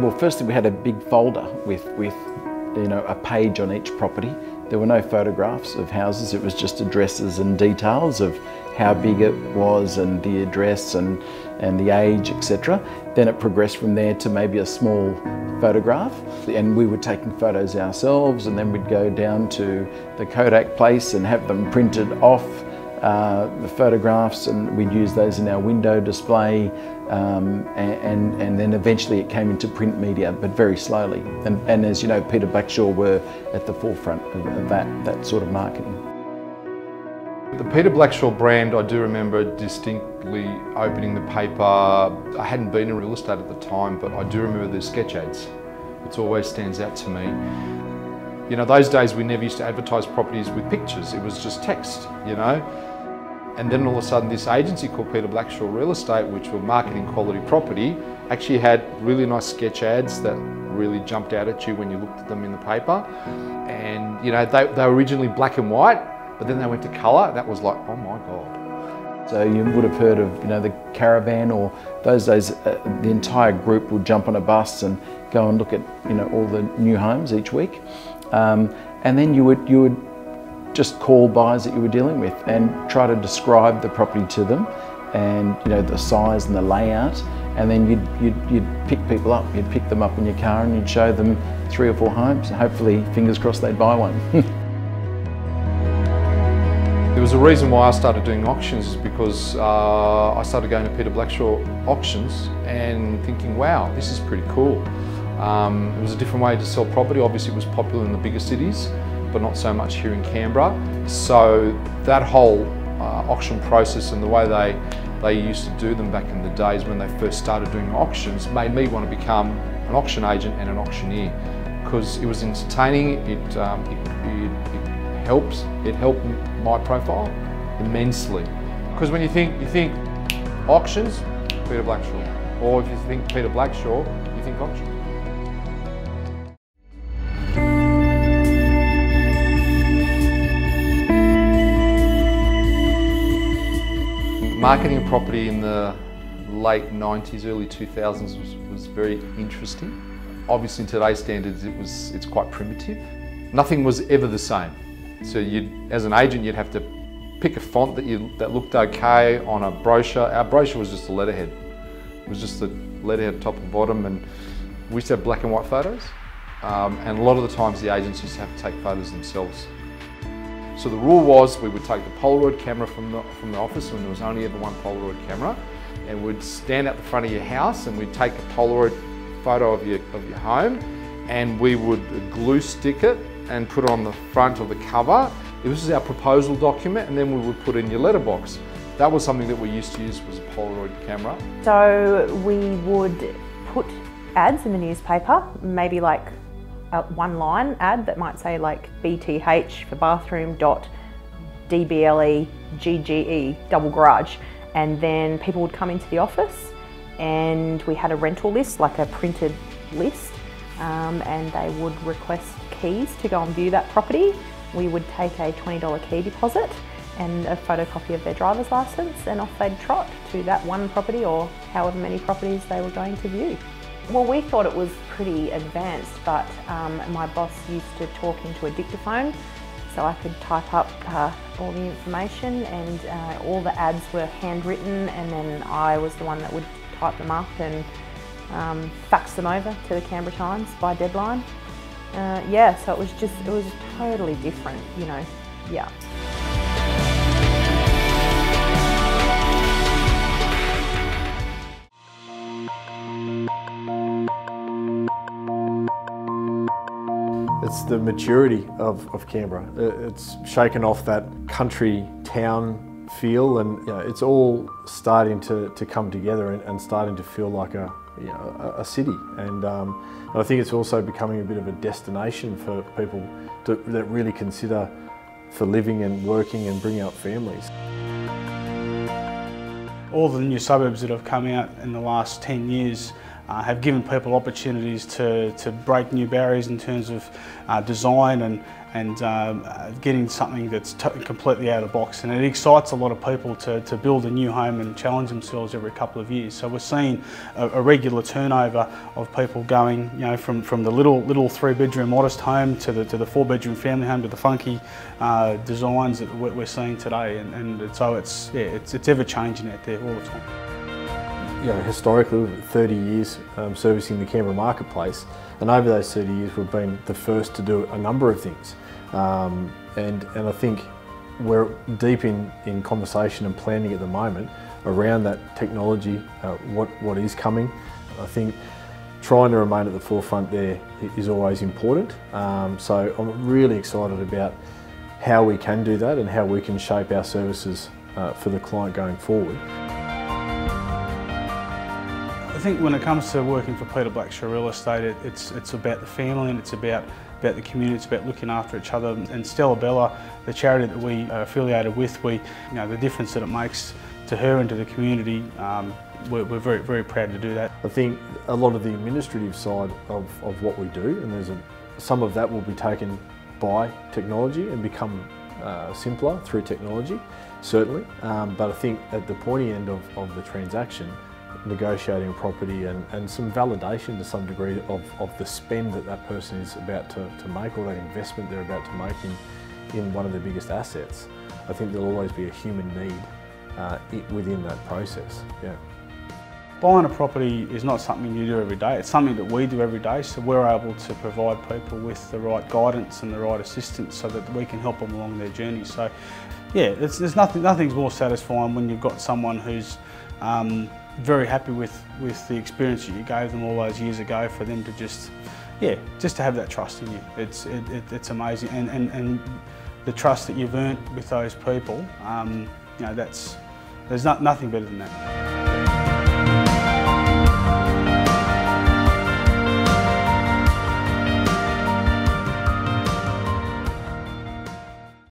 Well, firstly, we had a big folder with, with you know, a page on each property. There were no photographs of houses, it was just addresses and details of how big it was and the address and, and the age, etc. Then it progressed from there to maybe a small photograph and we were taking photos ourselves and then we'd go down to the Kodak place and have them printed off uh, the photographs and we'd use those in our window display um, and, and, then eventually it came into print media but very slowly and, and as you know Peter Blackshaw were at the forefront of, of that, that sort of marketing. The Peter Blackshaw brand, I do remember distinctly opening the paper. I hadn't been in real estate at the time, but I do remember the sketch ads. It always stands out to me. You know, those days we never used to advertise properties with pictures. It was just text, you know. And then all of a sudden this agency called Peter Blackshaw Real Estate, which were marketing quality property, actually had really nice sketch ads that really jumped out at you when you looked at them in the paper. And you know, they, they were originally black and white, but then they went to colour. That was like, oh my God. So you would have heard of, you know, the caravan or those days, uh, the entire group would jump on a bus and go and look at, you know, all the new homes each week. Um, and then you would, you would just call buyers that you were dealing with and try to describe the property to them and you know the size and the layout and then you'd, you'd, you'd pick people up, you'd pick them up in your car and you'd show them three or four homes and hopefully, fingers crossed, they'd buy one. there was a reason why I started doing auctions is because uh, I started going to Peter Blackshaw auctions and thinking, wow, this is pretty cool. Um, it was a different way to sell property. Obviously it was popular in the bigger cities but not so much here in Canberra. So that whole uh, auction process and the way they, they used to do them back in the days when they first started doing auctions made me want to become an auction agent and an auctioneer because it was entertaining, it, um, it, it, it helps, it helped my profile immensely. Because when you think, you think auctions, Peter Blackshaw. Or if you think Peter Blackshaw, you think auctions. Marketing property in the late 90s, early 2000s was, was very interesting. Obviously in today's standards it was, it's quite primitive. Nothing was ever the same. So you'd, as an agent you'd have to pick a font that, you, that looked okay on a brochure. Our brochure was just a letterhead. It was just a letterhead top and bottom and we used to have black and white photos. Um, and a lot of the times the agents used to have to take photos themselves. So the rule was we would take the Polaroid camera from the, from the office when there was only ever one Polaroid camera and we'd stand at the front of your house and we'd take a Polaroid photo of your, of your home and we would glue stick it and put it on the front of the cover. This is our proposal document and then we would put in your letterbox. That was something that we used to use was a Polaroid camera. So we would put ads in the newspaper, maybe like a one line ad that might say like BTH for bathroom dot DBLE GGE double garage and then people would come into the office and we had a rental list like a printed list um, and they would request keys to go and view that property. We would take a $20 key deposit and a photocopy of their driver's license and off they'd trot to that one property or however many properties they were going to view. Well, we thought it was pretty advanced, but um, my boss used to talk into a dictaphone so I could type up uh, all the information and uh, all the ads were handwritten and then I was the one that would type them up and um, fax them over to the Canberra Times by deadline. Uh, yeah, so it was just, it was totally different, you know, yeah. It's the maturity of, of Canberra. It's shaken off that country town feel and you know, it's all starting to, to come together and, and starting to feel like a, you know, a, a city. And, um, I think it's also becoming a bit of a destination for people to, that really consider for living and working and bringing up families. All the new suburbs that have come out in the last 10 years uh, have given people opportunities to, to break new barriers in terms of uh, design and, and um, uh, getting something that's completely out of the box. And it excites a lot of people to, to build a new home and challenge themselves every couple of years. So we're seeing a, a regular turnover of people going, you know, from, from the little little three bedroom modest home to the, to the four bedroom family home to the funky uh, designs that we're seeing today. And, and so it's, yeah, it's, it's ever changing out there all the time. You know, historically, 30 years um, servicing the Canberra marketplace, and over those 30 years, we've been the first to do a number of things. Um, and, and I think we're deep in, in conversation and planning at the moment around that technology, uh, what, what is coming. I think trying to remain at the forefront there is always important. Um, so I'm really excited about how we can do that and how we can shape our services uh, for the client going forward. I think when it comes to working for Peter Blackshaw Real Estate, it, it's, it's about the family and it's about about the community, it's about looking after each other. And Stella Bella, the charity that we are affiliated with, we, you know, the difference that it makes to her and to the community, um, we're, we're, very, very proud to do that. I think a lot of the administrative side of, of what we do, and there's a, some of that will be taken by technology and become uh, simpler through technology, certainly. Um, but I think at the pointy end of, of the transaction, negotiating a property and, and some validation to some degree of, of the spend that that person is about to, to make or that investment they're about to make in, in one of their biggest assets. I think there'll always be a human need uh, within that process. Yeah. Buying a property is not something you do every day, it's something that we do every day, so we're able to provide people with the right guidance and the right assistance so that we can help them along their journey. So yeah, there's nothing, nothing's more satisfying when you've got someone who's um, very happy with, with the experience that you gave them all those years ago for them to just, yeah, just to have that trust in you. It's, it, it, it's amazing. And, and, and the trust that you've earned with those people, um, you know, that's, there's not, nothing better than that.